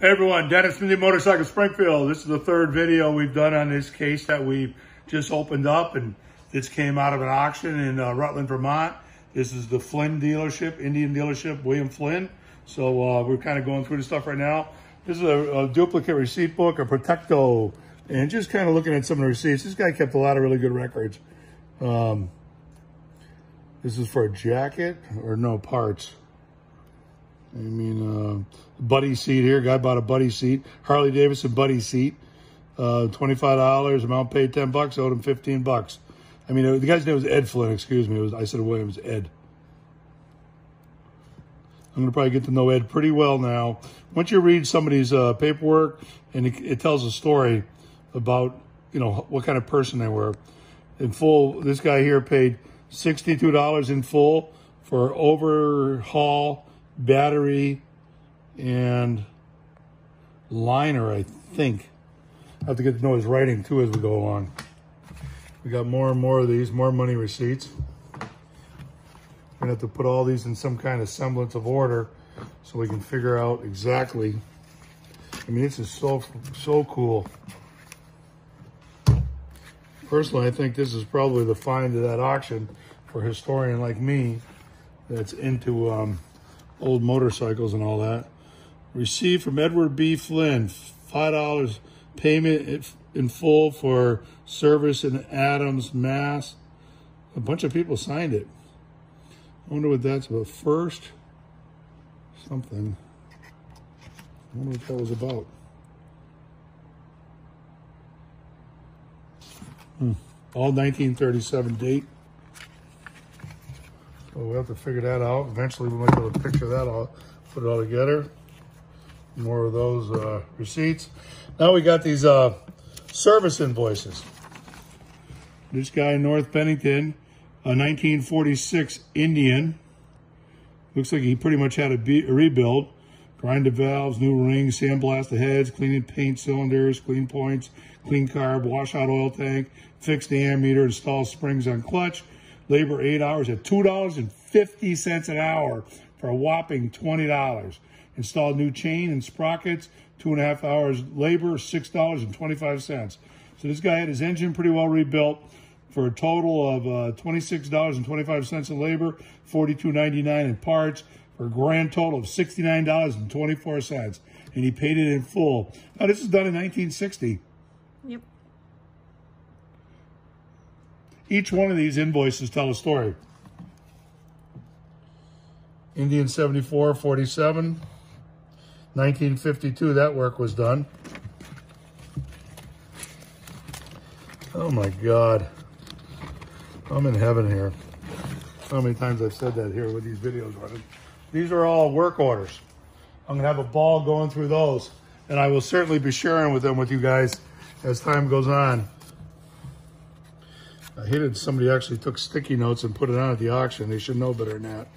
Hey everyone, Dennis from the Motorcycle Springfield. This is the third video we've done on this case that we just opened up and this came out of an auction in uh, Rutland, Vermont. This is the Flynn dealership, Indian dealership, William Flynn. So uh, we're kind of going through the stuff right now. This is a, a duplicate receipt book, a Protecto, and just kind of looking at some of the receipts. This guy kept a lot of really good records. Um, this is for a jacket or no parts. I mean, uh, buddy seat here. Guy bought a buddy seat. Harley Davidson buddy seat. Uh, $25. Amount paid 10 bucks. Owed him 15 bucks. I mean, the guy's name was Ed Flynn. Excuse me. Was, I said Williams. Ed. I'm going to probably get to know Ed pretty well now. Once you read somebody's uh, paperwork and it, it tells a story about, you know, what kind of person they were. In full, this guy here paid $62 in full for overhaul battery, and liner, I think. I have to get to know his writing too as we go along. We got more and more of these, more money receipts. We're gonna have to put all these in some kind of semblance of order so we can figure out exactly. I mean, this is so, so cool. Personally, I think this is probably the find of that auction for a historian like me that's into um, old motorcycles and all that. Received from Edward B. Flynn, $5 payment in full for service in Adams, Mass. A bunch of people signed it. I wonder what that's about. First, something. I wonder what that was about. Hmm. All 1937 date. We'll have to figure that out. Eventually we might be able to picture that all, put it all together. More of those uh, receipts. Now we got these uh, service invoices. This guy in North Bennington, a 1946 Indian. Looks like he pretty much had a, a rebuild. Grinded valves, new rings, sandblast the heads, cleaning paint cylinders, clean points, clean carb, wash out oil tank, fixed the ammeter, install springs on clutch, labor eight hours at $2.50 an hour for a whopping $20. Installed new chain and sprockets, two and a half hours labor, $6.25. So this guy had his engine pretty well rebuilt for a total of uh, $26.25 in labor, $42.99 in parts, for a grand total of $69.24. And he paid it in full. Now, this is done in 1960. Yep. Each one of these invoices tell a story. Indian 74, 47, 1952, that work was done. Oh my God. I'm in heaven here. How many times I've said that here with these videos running. These are all work orders. I'm gonna have a ball going through those and I will certainly be sharing with them with you guys as time goes on. I hated somebody actually took sticky notes and put it on at the auction. They should know better than that.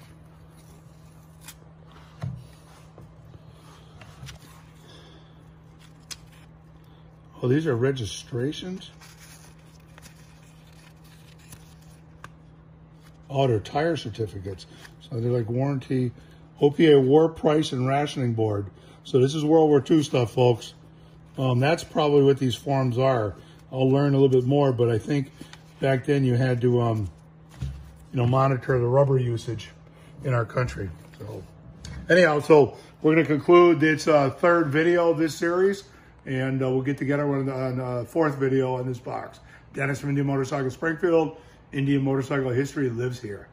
Oh, these are registrations? Oh, they're tire certificates. So they're like warranty, OPA War Price and Rationing Board. So this is World War II stuff, folks. Um, that's probably what these forms are. I'll learn a little bit more, but I think back then you had to, um, you know, monitor the rubber usage in our country. So anyhow, so we're going to conclude this uh, third video of this series, and uh, we'll get together on the uh, fourth video on this box. Dennis from Indian Motorcycle Springfield. Indian motorcycle history lives here.